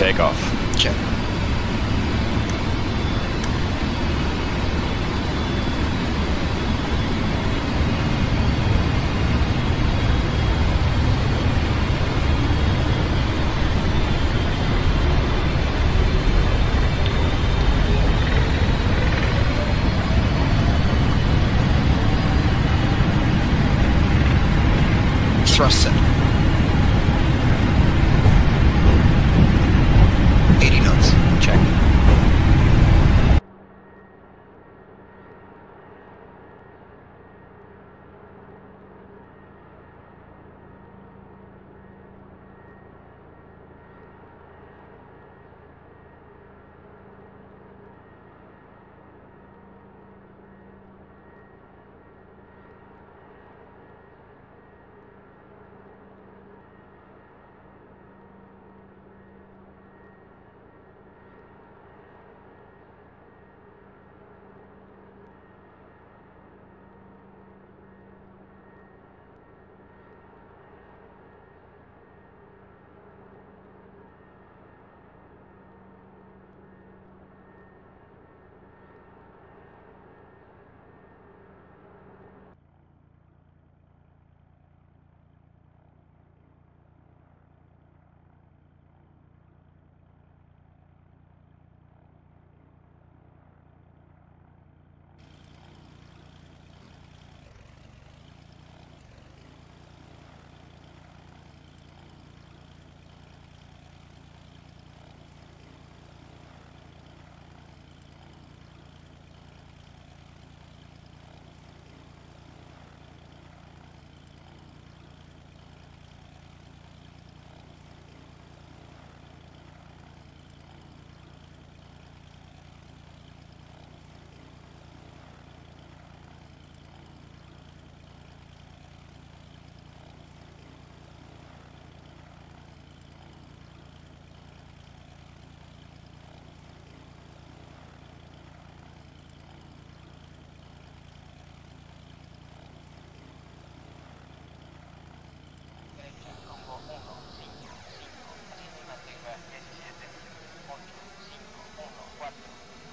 takeoff. Check. 4,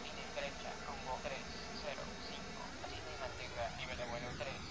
y de derecha rumbo 3, 0, 5, aceite de manteca, nivel de vuelo 3.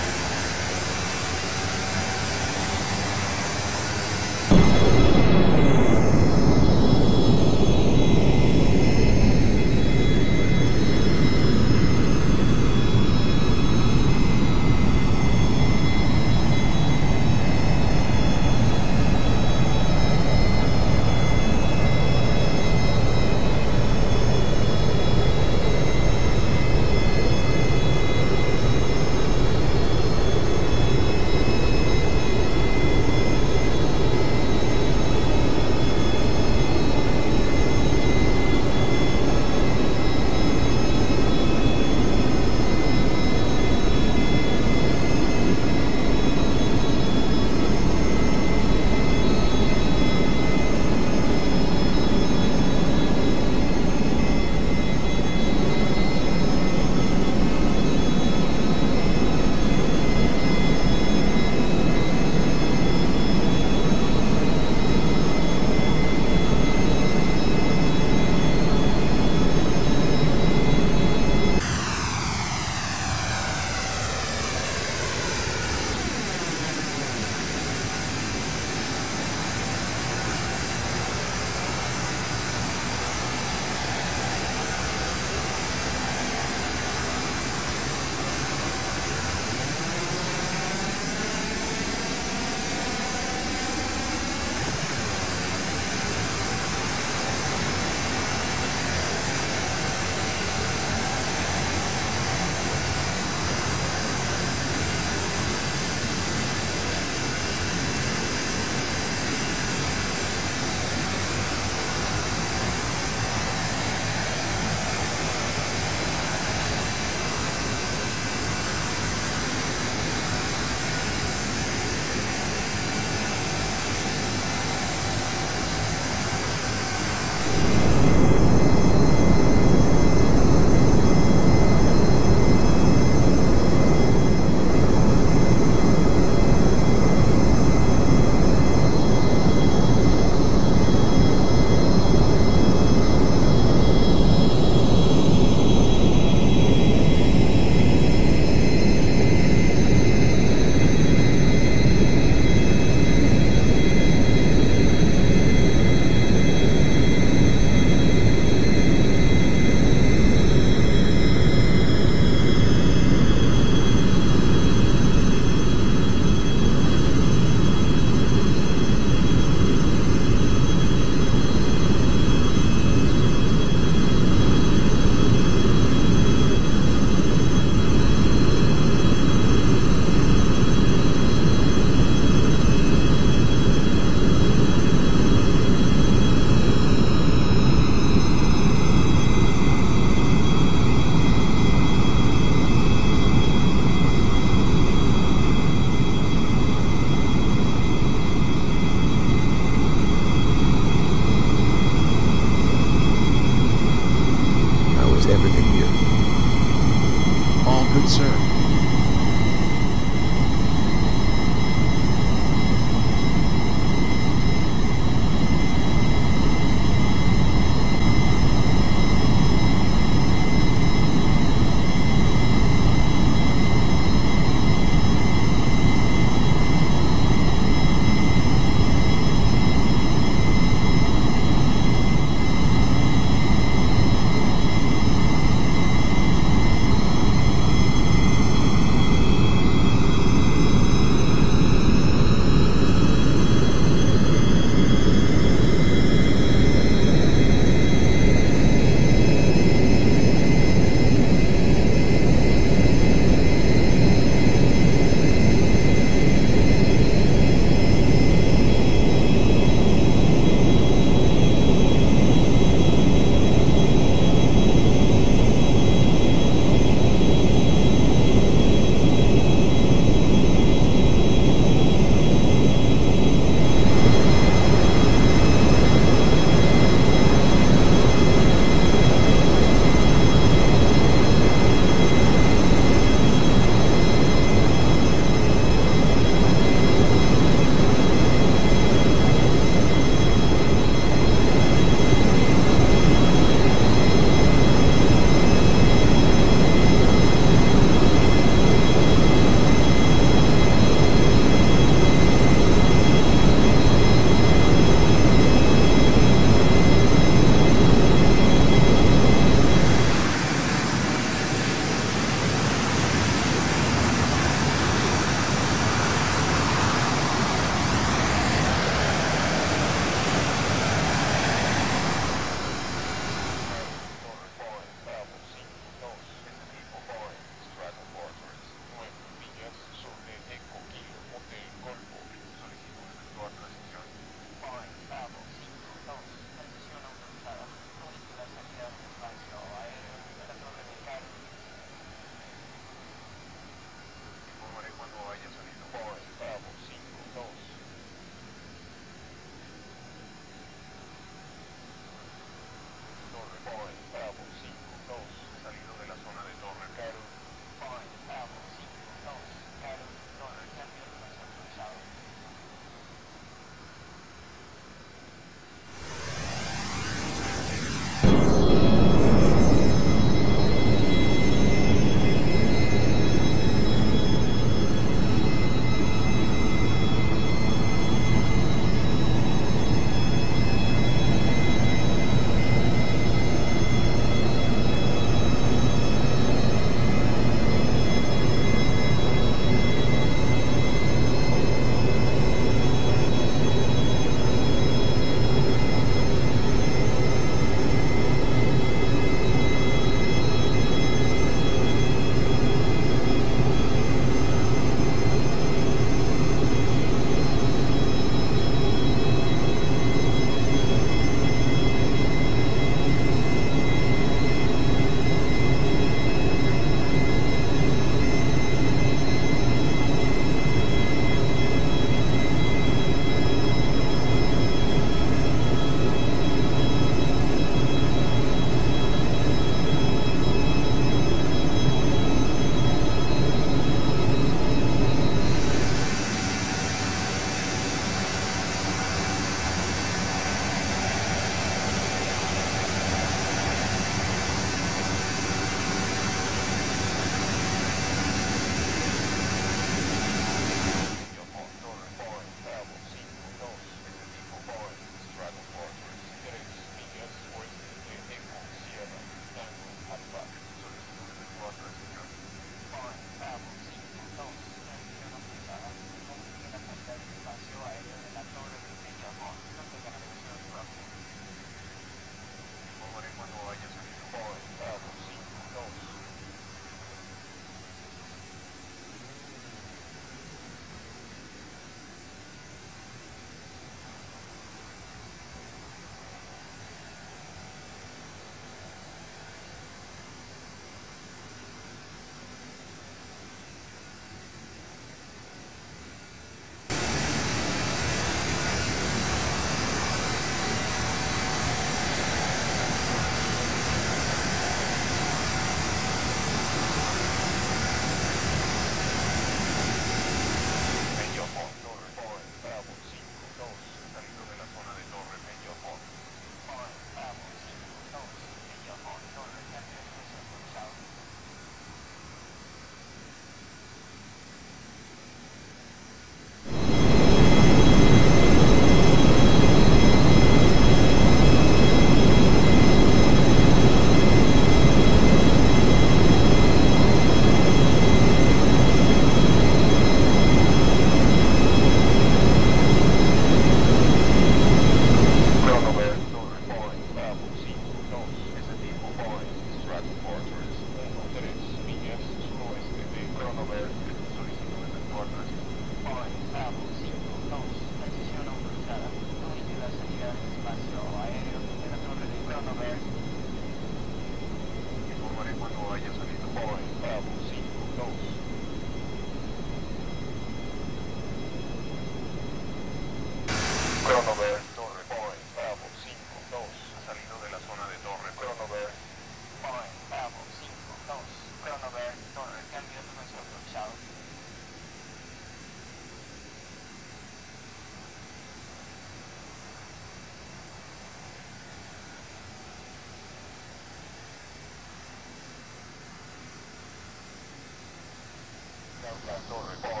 Torre,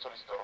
solicitó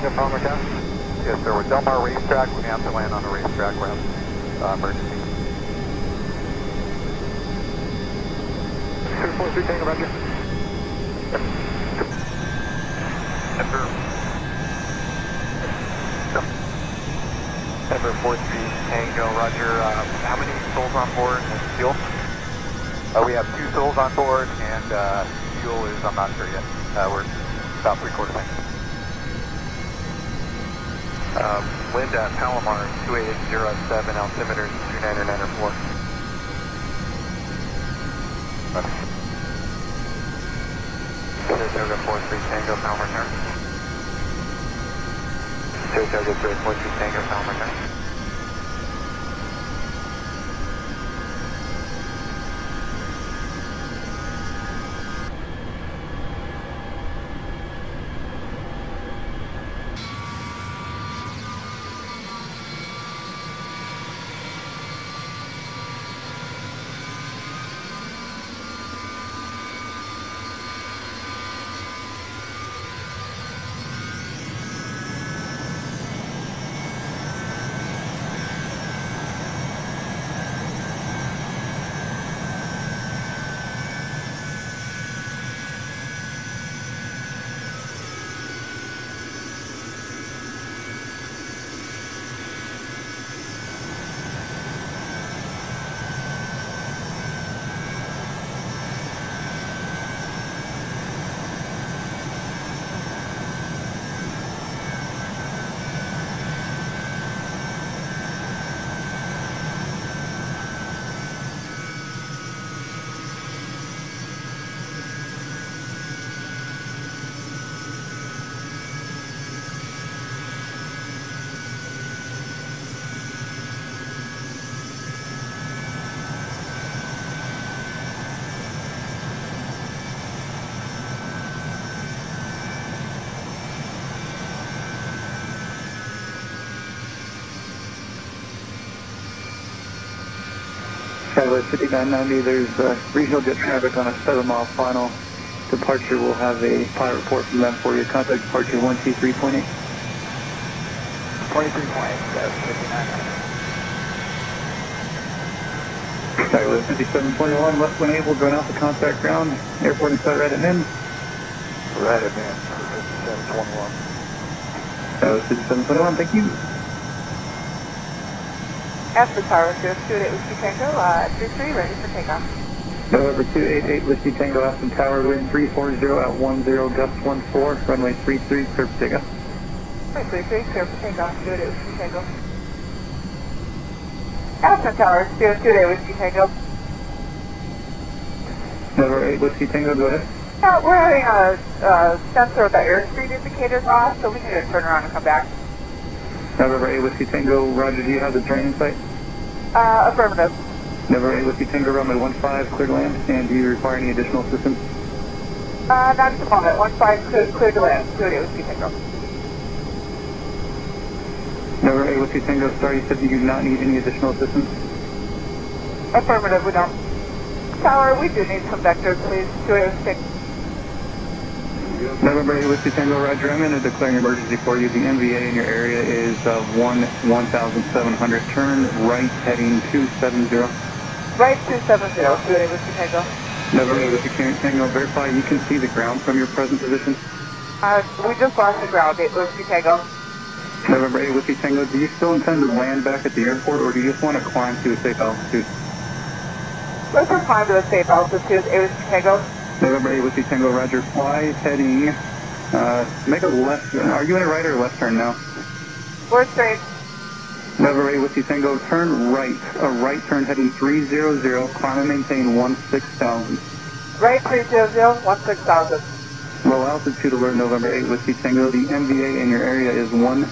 284 Tango, Palomar Tower. Yes, sir, we're Del Mar Racetrack, we have to land on the racetrack, we're uh, emergency. 243 Tango, roger. Ember. Ember 43 Tango, roger. Uh, how many souls on board and fuel? Uh, we have two souls on board, and uh, fuel is, I'm not sure yet. Uh, we're about three quarters. Um, wind at Palomar 28007, altimeter 2994. Saratoga 43 Tango, Palomar Tower. Saratoga 343 Tango, Palomar Tower. Traveler 5990, there's uh, regional jet traffic on a 7 mile final. Departure we'll have a pilot report from them for you. Contact departure 123.8. 23 points, that's 59. Traveler 5721, left when able, join Alpha contact ground. Airport inside right at min. Right advance, 5721. Traveler 5721, thank you. Aspen Tower, 228 Whiskey Tango, uh, 33, ready for takeoff. November 288, Whiskey Tango, Aspen Tower, wind 340 at 10, gust 14, runway 33, clear for takeoff. Right, 33, clear for takeoff, 228 Whiskey Tango. Aspen Tower, 228 Whiskey Tango. November 8, Whiskey Tango, go ahead. Uh, we're having a, a sensor with the airspeed indicators off, so we need to turn around and come back. November 8, Whiskey Tango, roger, do you have the terrain in sight? Uh, affirmative. November 8, Whiskey Tango, runway 15, clear to land, and do you require any additional assistance? Uh, not at the moment. 15 clear, clear to land, 228 Whiskey Tango. November 8, Whiskey Tango, sorry, you said you do not need any additional assistance? Affirmative, we don't. Tower, we do need some vectors, please. 228 Whiskey Tango. November 8, Whiskey Tango, roger, I'm going to declare an emergency for you. The MVA in your area is uh, 1 1700, turn right heading 270. Right 270, 228 Whiskey Tango. November 8, Whiskey Tango, verify you can see the ground from your present position. Uh, we just lost the ground, 8 Whiskey Tango. November 8, Whiskey Tango, do you still intend to land back at the airport, or do you just want to climb to a safe altitude? Let's just climb to a safe altitude, 8 Whiskey Tango. November 8, Whiskey Tango, roger, fly heading, uh, make a left, are you in a right or left turn now? We're straight. November 8, Whiskey Tango, turn right, a right turn heading 300, climb and maintain 16,000. Right 300, 16,000. Low altitude alert, November 8, Whiskey Tango, the MVA in your area is 1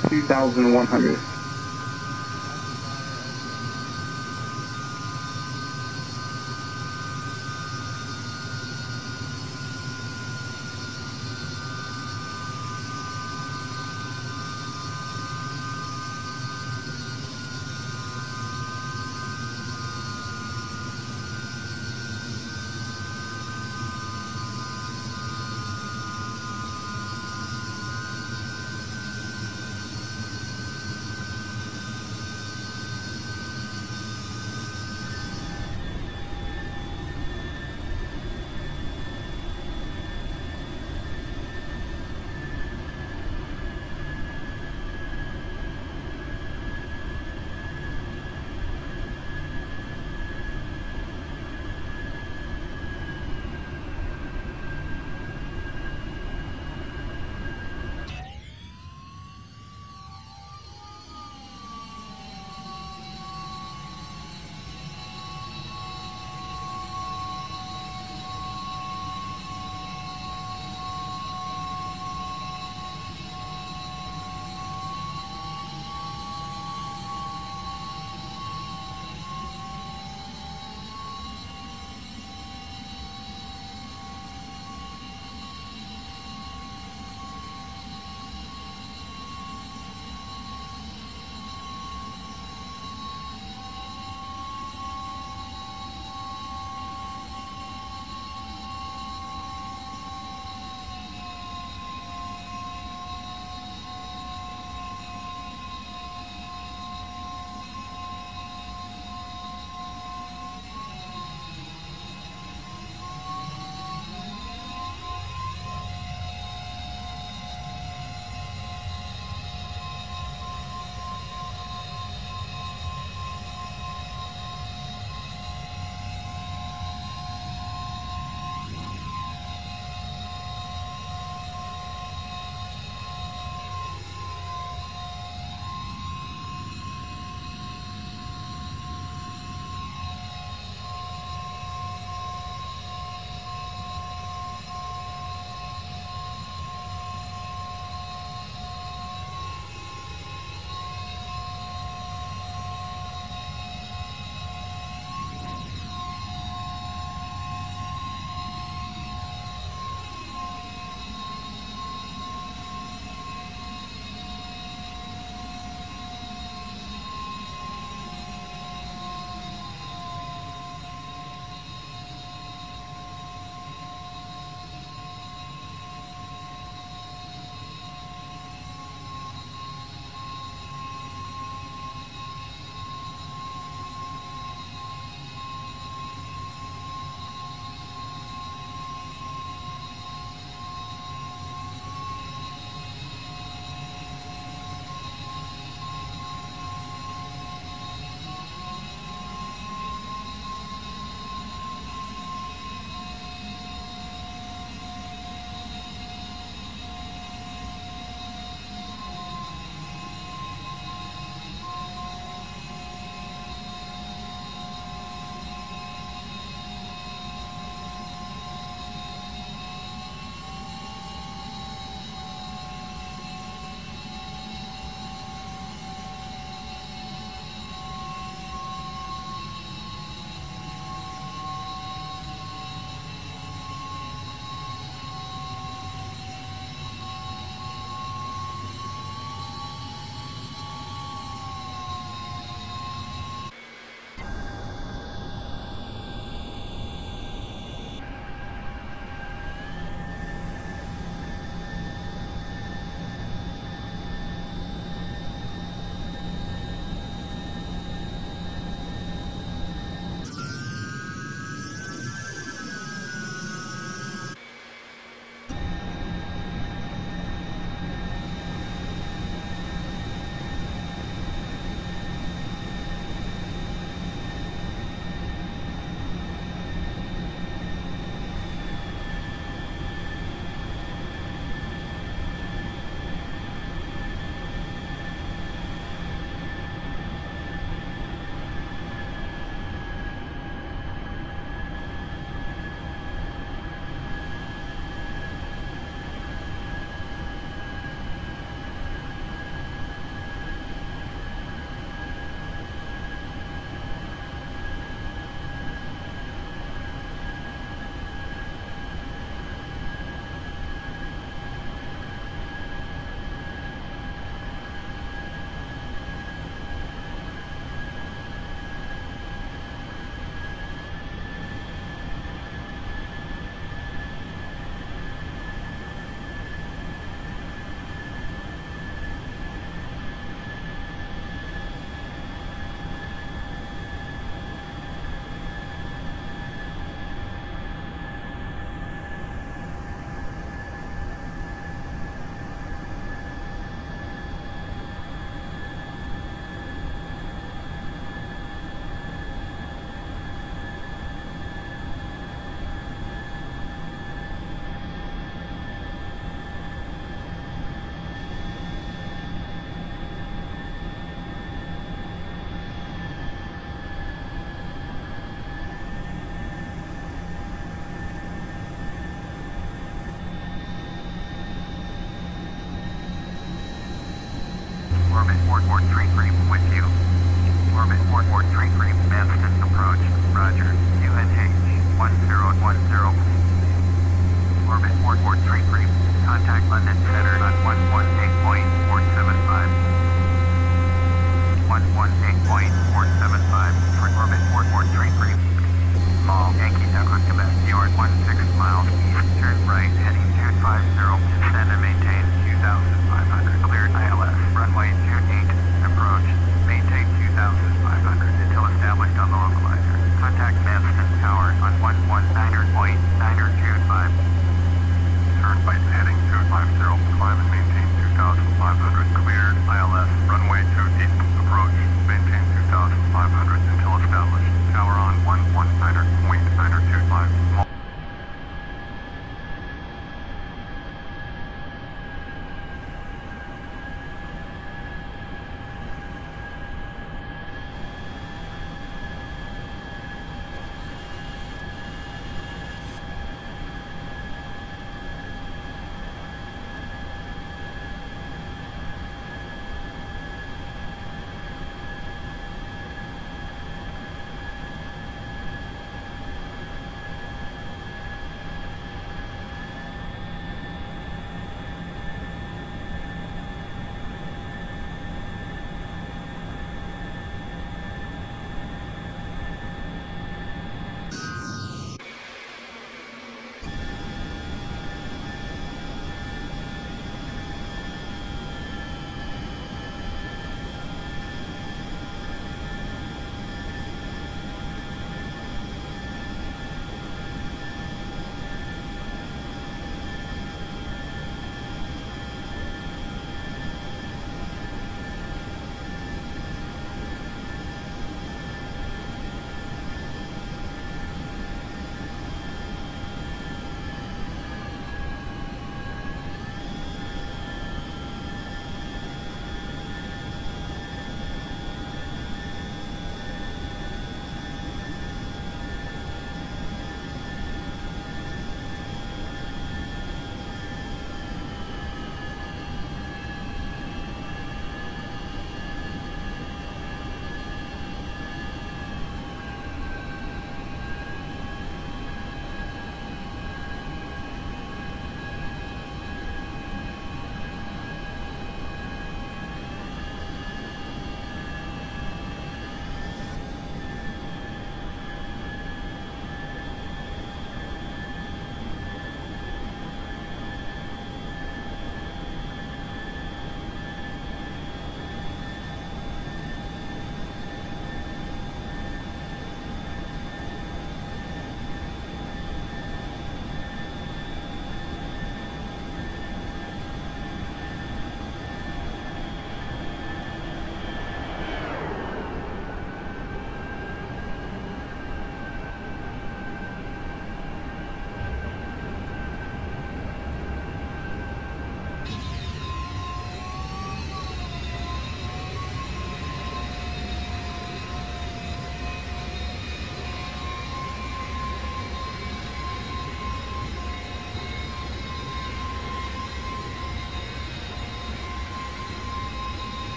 2,100. 4433 with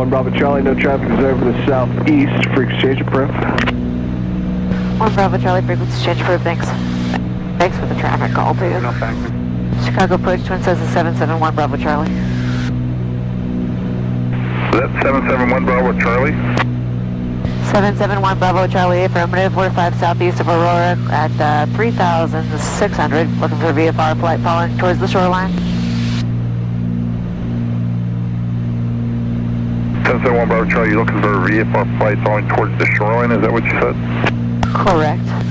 1 Bravo Charlie, no traffic is over the southeast for exchange approved. 1 Bravo Charlie, frequency change approved, thanks. Thanks for the traffic call, too. No factor. Chicago Approach, Twin says 771 Bravo Charlie. That 771 Bravo Charlie? 771 Bravo Charlie, affirmative, we're 5 southeast of Aurora at uh, 3,600, looking for VFR flight following towards the shoreline. 771 Bravo Charlie, you're looking for a VFR flight going towards the shoreline, is that what you said? Correct.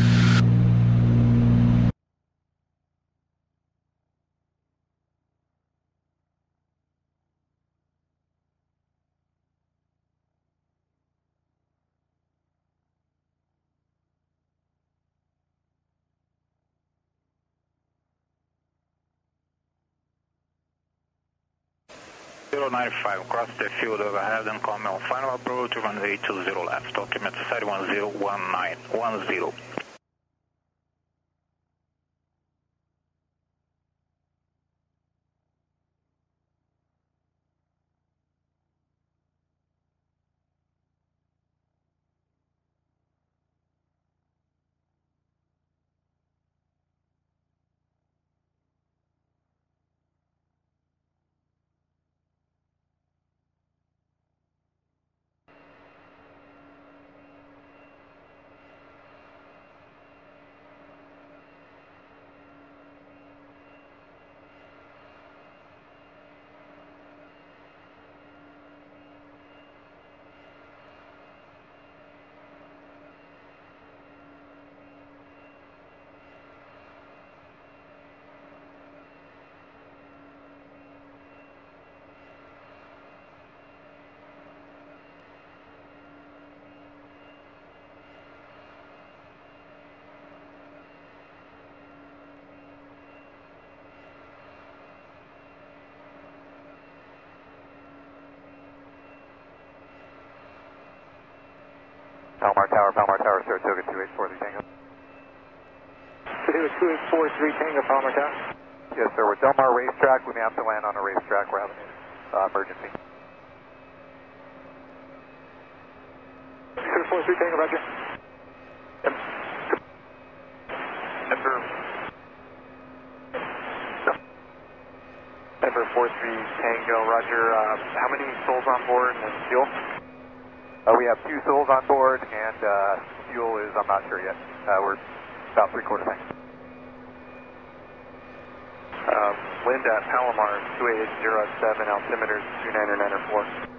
095, cross the field overhead and come on final approach, runway 20 left, altimeter side 1019, 10. 284 Tango. Purdue Tango, Palmer Yes, sir. We're Del Mar Racetrack. We may have to land on a racetrack. We're having an uh, emergency. 284 Tango, Roger. Number. Number No. Emperor 43 Tango, Roger. Uh, how many souls on board and fuel? Uh, we have two souls on board and uh, fuel is, I'm not sure yet. Uh, we're about three quarter tank. Um, wind at Palomar 2807, altimeter 2994.